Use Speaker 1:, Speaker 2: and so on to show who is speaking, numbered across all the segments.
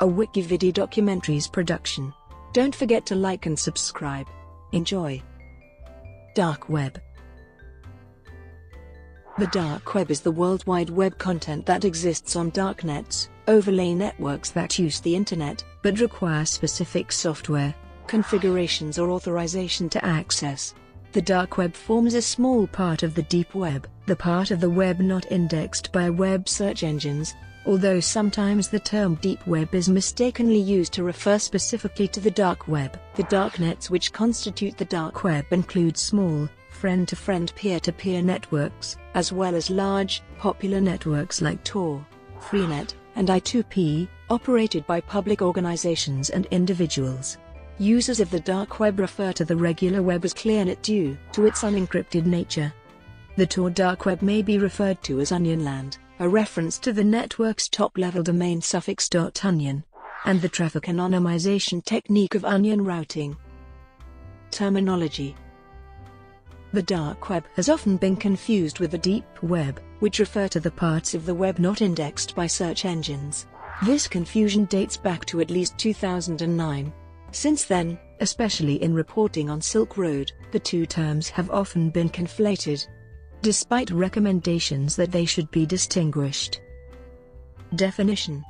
Speaker 1: a Wikividi documentaries production. Don't forget to like and subscribe. Enjoy. Dark Web The dark web is the World Wide Web content that exists on darknets, overlay networks that use the internet, but require specific software, configurations or authorization to access. The dark web forms a small part of the deep web, the part of the web not indexed by web search engines, although sometimes the term deep web is mistakenly used to refer specifically to the dark web. The darknets which constitute the dark web include small, friend-to-friend peer-to-peer networks, as well as large, popular networks like Tor, Freenet, and I2P, operated by public organizations and individuals. Users of the dark web refer to the regular web as clearnet due to its unencrypted nature. The Tor dark web may be referred to as Onionland, a reference to the network's top-level domain suffix .onion, and the traffic anonymization technique of onion routing. Terminology The dark web has often been confused with the deep web, which refer to the parts of the web not indexed by search engines. This confusion dates back to at least 2009. Since then, especially in reporting on Silk Road, the two terms have often been conflated, despite recommendations that they should be distinguished. Definition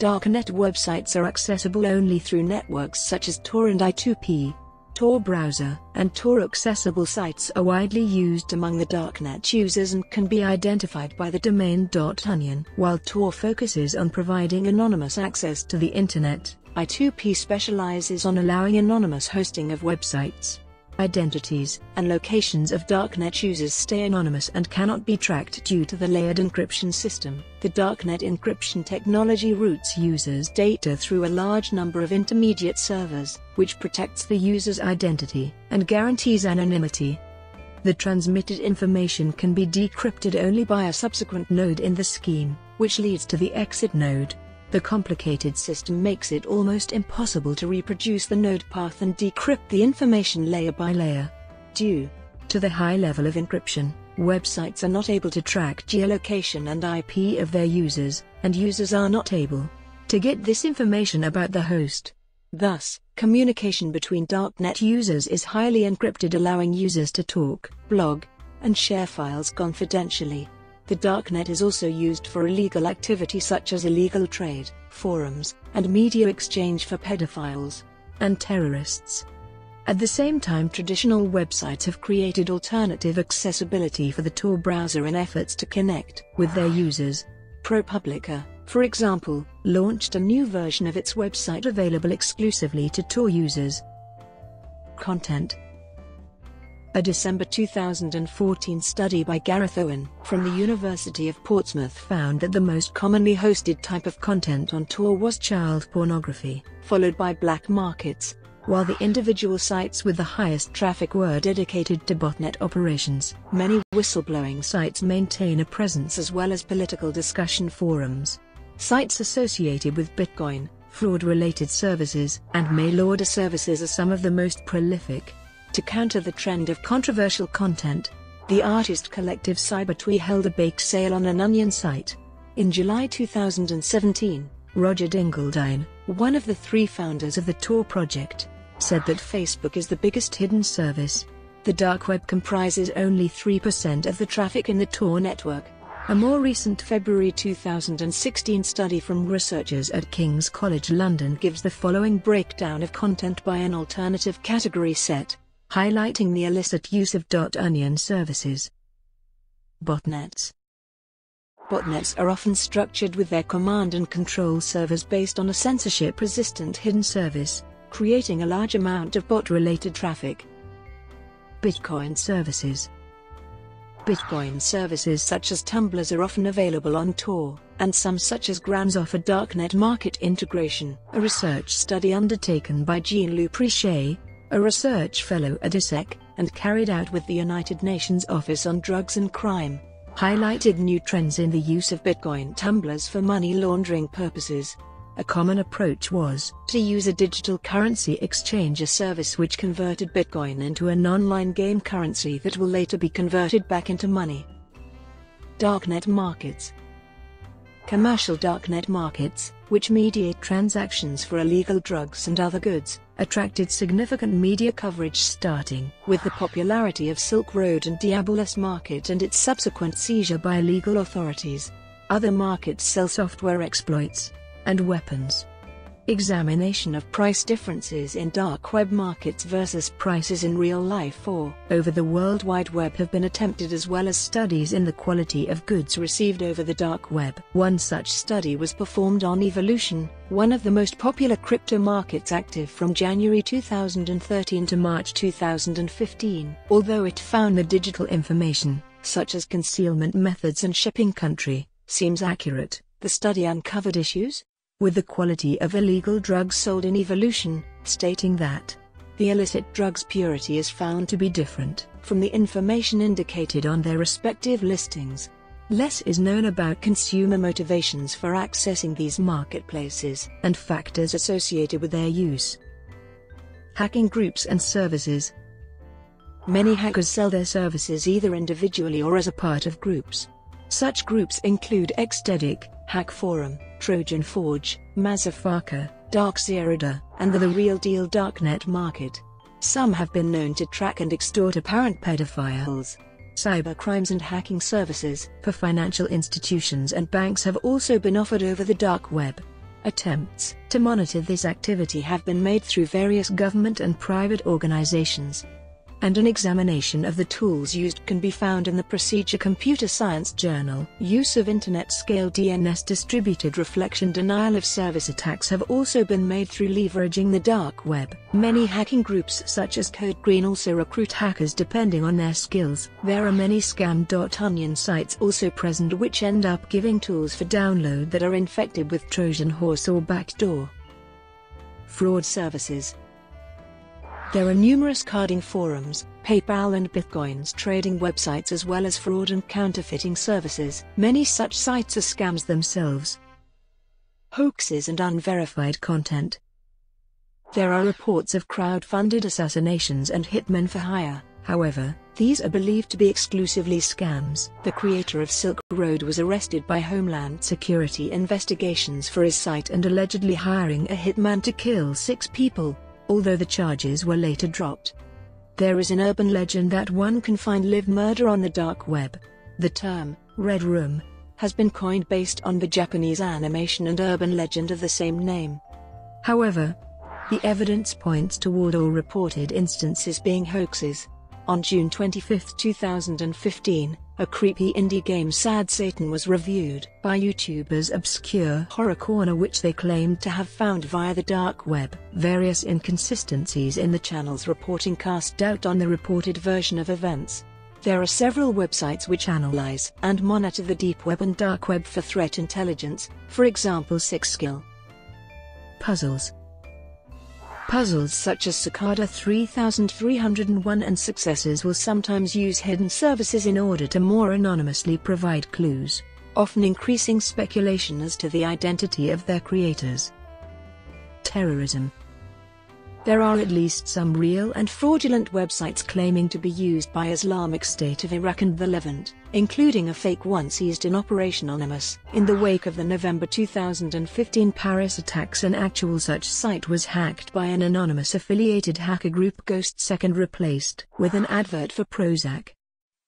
Speaker 1: Darknet websites are accessible only through networks such as Tor and I2P. Tor browser and Tor accessible sites are widely used among the darknet users and can be identified by the domain .onion. While Tor focuses on providing anonymous access to the internet, I2P specializes on allowing anonymous hosting of websites. Identities and locations of darknet users stay anonymous and cannot be tracked due to the layered encryption system. The darknet encryption technology routes users' data through a large number of intermediate servers, which protects the user's identity and guarantees anonymity. The transmitted information can be decrypted only by a subsequent node in the scheme, which leads to the exit node. The complicated system makes it almost impossible to reproduce the node path and decrypt the information layer by layer. Due to the high level of encryption, websites are not able to track geolocation and IP of their users, and users are not able to get this information about the host. Thus, communication between darknet users is highly encrypted allowing users to talk, blog, and share files confidentially. The darknet is also used for illegal activity such as illegal trade, forums, and media exchange for pedophiles and terrorists. At the same time traditional websites have created alternative accessibility for the Tor browser in efforts to connect with their users. ProPublica, for example, launched a new version of its website available exclusively to Tor users. Content a December 2014 study by Gareth Owen from the University of Portsmouth found that the most commonly hosted type of content on Tor was child pornography, followed by black markets, while the individual sites with the highest traffic were dedicated to botnet operations. Many whistleblowing sites maintain a presence as well as political discussion forums. Sites associated with Bitcoin, fraud-related services, and mail order services are some of the most prolific. To counter the trend of controversial content, the artist collective Cybertwee held a bake sale on an Onion site. In July 2017, Roger Dingledine, one of the three founders of the Tor project, said that Facebook is the biggest hidden service. The dark web comprises only 3% of the traffic in the Tor network. A more recent February 2016 study from researchers at King's College London gives the following breakdown of content by an alternative category set highlighting the illicit use of dot .onion services. Botnets Botnets are often structured with their command and control servers based on a censorship-resistant hidden service, creating a large amount of bot-related traffic. Bitcoin services Bitcoin services such as tumblers are often available on Tor, and some such as Grams offer darknet market integration. A research study undertaken by Jean-Loup Richet, a research fellow at ESSEC, and carried out with the United Nations Office on Drugs and Crime, highlighted new trends in the use of Bitcoin tumblers for money laundering purposes. A common approach was to use a digital currency exchange a service which converted Bitcoin into an online game currency that will later be converted back into money. Darknet markets Commercial darknet markets, which mediate transactions for illegal drugs and other goods, attracted significant media coverage starting with the popularity of Silk Road and Diabolus Market and its subsequent seizure by illegal authorities. Other markets sell software exploits and weapons. Examination of price differences in dark web markets versus prices in real life or over the World Wide Web have been attempted as well as studies in the quality of goods received over the dark web. One such study was performed on Evolution, one of the most popular crypto markets active from January 2013 to March 2015. Although it found the digital information, such as concealment methods and shipping country, seems accurate, the study uncovered issues with the quality of illegal drugs sold in evolution, stating that the illicit drugs purity is found to be different from the information indicated on their respective listings. Less is known about consumer motivations for accessing these marketplaces and factors associated with their use. Hacking groups and services Many hackers sell their services either individually or as a part of groups. Such groups include Xdedic, Hack Forum, Trojan Forge, Mazafaka, Dark and the, the Real Deal Darknet market. Some have been known to track and extort apparent pedophiles. Cybercrimes and hacking services for financial institutions and banks have also been offered over the dark web. Attempts to monitor this activity have been made through various government and private organizations and an examination of the tools used can be found in the Procedia Computer Science Journal. Use of Internet-scale DNS distributed reflection denial of service attacks have also been made through leveraging the dark web. Many hacking groups such as Code Green also recruit hackers depending on their skills. There are many scam.onion sites also present which end up giving tools for download that are infected with Trojan horse or backdoor. Fraud services there are numerous carding forums, PayPal and Bitcoins trading websites as well as fraud and counterfeiting services. Many such sites are scams themselves. Hoaxes and unverified content. There are reports of crowd-funded assassinations and hitmen for hire, however, these are believed to be exclusively scams. The creator of Silk Road was arrested by Homeland Security investigations for his site and allegedly hiring a hitman to kill six people although the charges were later dropped. There is an urban legend that one can find live murder on the dark web. The term, Red Room, has been coined based on the Japanese animation and urban legend of the same name. However, the evidence points toward all reported instances being hoaxes. On June 25, 2015, a creepy indie game Sad Satan was reviewed by YouTubers Obscure Horror Corner which they claimed to have found via the dark web. Various inconsistencies in the channel's reporting cast doubt on the reported version of events. There are several websites which analyze and monitor the deep web and dark web for threat intelligence, for example Sixgill. Puzzles Puzzles such as Cicada 3301 and successors will sometimes use hidden services in order to more anonymously provide clues, often increasing speculation as to the identity of their creators. Terrorism there are at least some real and fraudulent websites claiming to be used by Islamic State of Iraq and the Levant, including a fake one seized in Operation Anonymous. In the wake of the November 2015 Paris attacks an actual such site was hacked by an anonymous affiliated hacker group GhostSec and replaced with an advert for Prozac.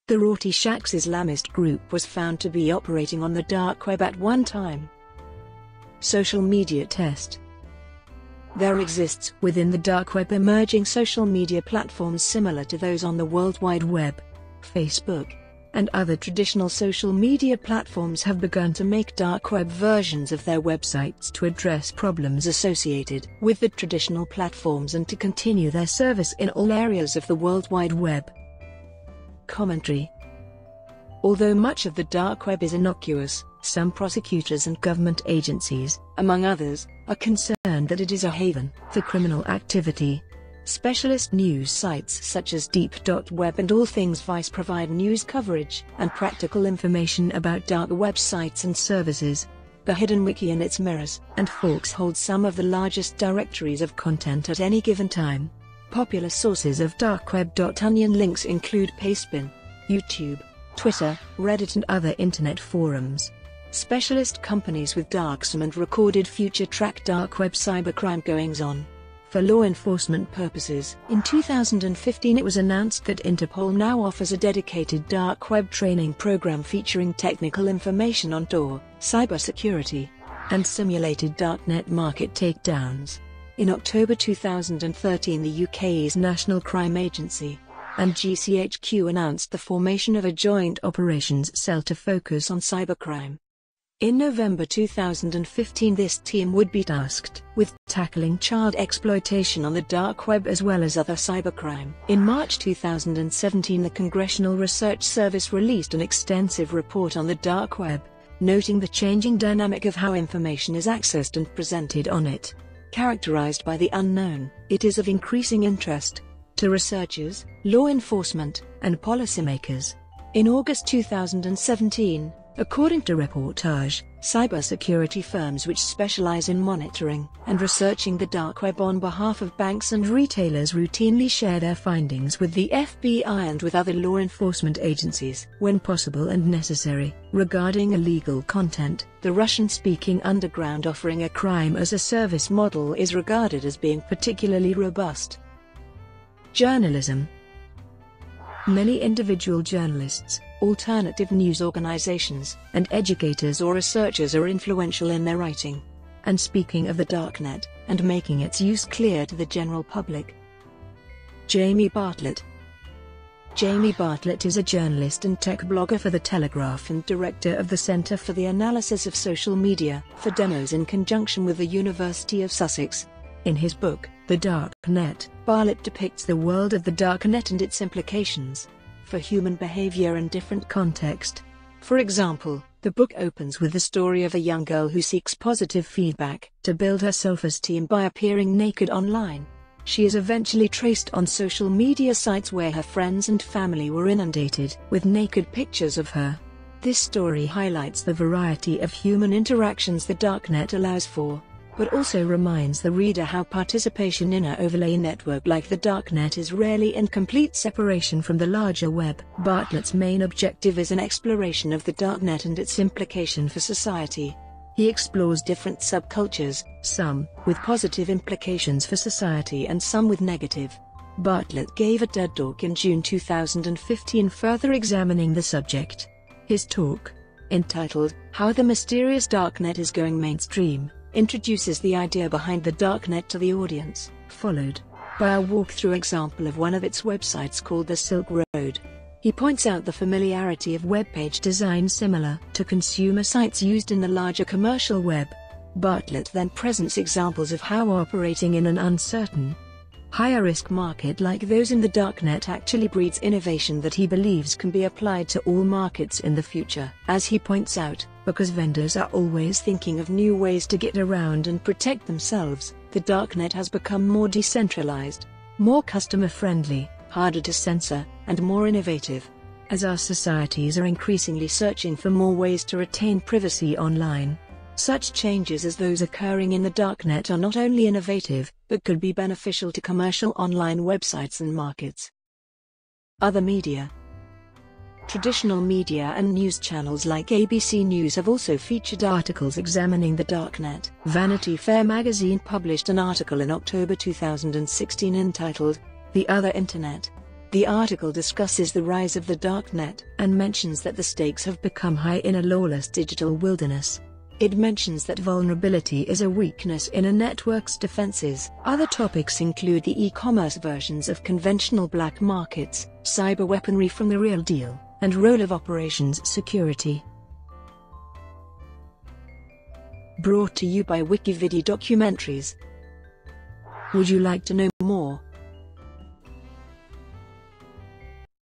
Speaker 1: The Rawti Shax Islamist group was found to be operating on the dark web at one time. Social media test there exists within the dark web emerging social media platforms similar to those on the World Wide Web. Facebook and other traditional social media platforms have begun to make dark web versions of their websites to address problems associated with the traditional platforms and to continue their service in all areas of the World Wide Web. Commentary Although much of the dark web is innocuous, some prosecutors and government agencies, among others, are concerned that it is a haven for criminal activity. Specialist news sites such as DeepDotWeb and All Things Vice provide news coverage and practical information about dark websites and services. The Hidden Wiki and its mirrors and forks hold some of the largest directories of content at any given time. Popular sources of darkweb.onion links include Pastebin, YouTube, Twitter, Reddit and other internet forums. specialist companies with dark and recorded future track dark web cybercrime goings on. For law enforcement purposes, in 2015 it was announced that Interpol now offers a dedicated dark web training program featuring technical information on Tor, cybersecurity, and simulated darknet market takedowns. In October 2013 the UK's National Crime Agency and GCHQ announced the formation of a joint operations cell to focus on cybercrime. In November 2015 this team would be tasked with tackling child exploitation on the dark web as well as other cybercrime. In March 2017 the Congressional Research Service released an extensive report on the dark web, noting the changing dynamic of how information is accessed and presented on it. Characterized by the unknown, it is of increasing interest to researchers, law enforcement, and policymakers. In August 2017, According to reportage, cybersecurity firms which specialize in monitoring and researching the dark web on behalf of banks and retailers routinely share their findings with the FBI and with other law enforcement agencies when possible and necessary. Regarding illegal content, the Russian-speaking underground offering a crime-as-a-service model is regarded as being particularly robust. Journalism Many individual journalists alternative news organizations, and educators or researchers are influential in their writing and speaking of the darknet, and making its use clear to the general public. Jamie Bartlett Jamie Bartlett is a journalist and tech blogger for The Telegraph and director of the Centre for the Analysis of Social Media for Demos in conjunction with the University of Sussex. In his book, The Dark Net, Bartlett depicts the world of the dark net and its implications, for human behavior in different context. For example, the book opens with the story of a young girl who seeks positive feedback to build her self-esteem by appearing naked online. She is eventually traced on social media sites where her friends and family were inundated with naked pictures of her. This story highlights the variety of human interactions the darknet allows for but also reminds the reader how participation in a overlay network like the darknet is rarely in complete separation from the larger web. Bartlett's main objective is an exploration of the darknet and its implication for society. He explores different subcultures, some with positive implications for society and some with negative. Bartlett gave a TED Talk in June 2015 further examining the subject. His talk, entitled How the Mysterious Darknet is Going Mainstream, introduces the idea behind the darknet to the audience, followed by a walkthrough example of one of its websites called the Silk Road. He points out the familiarity of web page design similar to consumer sites used in the larger commercial web. Bartlett then presents examples of how operating in an uncertain, higher risk market like those in the darknet actually breeds innovation that he believes can be applied to all markets in the future. As he points out, because vendors are always thinking of new ways to get around and protect themselves, the darknet has become more decentralized, more customer-friendly, harder to censor, and more innovative. As our societies are increasingly searching for more ways to retain privacy online, such changes as those occurring in the darknet are not only innovative, but could be beneficial to commercial online websites and markets. Other media Traditional media and news channels like ABC News have also featured articles examining the darknet. Vanity Fair magazine published an article in October 2016 entitled, The Other Internet. The article discusses the rise of the darknet and mentions that the stakes have become high in a lawless digital wilderness. It mentions that vulnerability is a weakness in a network's defenses. Other topics include the e-commerce versions of conventional black markets, cyber weaponry from the real deal, and role of operations security. Brought to you by Wikividi Documentaries. Would you like to know more?